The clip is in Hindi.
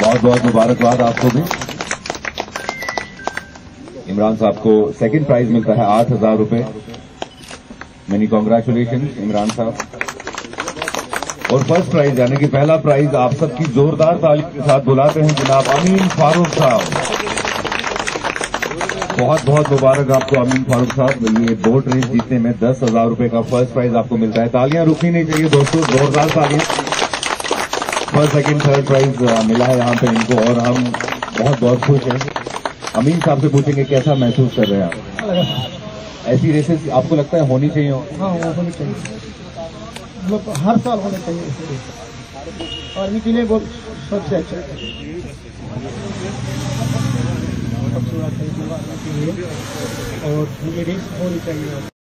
बहुत बहुत मुबारकबाद आपको भी। इमरान साहब को सेकंड प्राइज मिलता है आठ हज़ार रुपए। मेनी कॉन्ग्रेचुलेशन इमरान साहब। और फ़र्स्ट प्राइज यानी कि पहला प्राइज आप सबकी जोरदार ताली के साथ बुलाते हैं, जनाब अमीन फारूक साहब। बहुत बहुत मुबारक आपको अमीन फारूक साहब। ये बोट रेस जीतने में दस हज़ार रुपए का फ़र्स्ट प्राइज आपको मिलता है। तालियाँ रुकनी नहीं चाहिए दोस्तों, जोरदार तालियाँ। फ़र्स्ट सेकंड, थर्ड प्राइज मिला है यहाँ पे इनको और हम बहुत बहुत खुश हैं। अमीन साहब से पूछेंगे कैसा महसूस कर रहे हैं आप? ऐसी रेसेस आपको लगता है होनी चाहिए? हो होनी चाहिए। मतलब हर साल होने चाहिए लिए बहुत सबसे अच्छा लिए और होनी चाहिए।